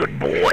Good boy.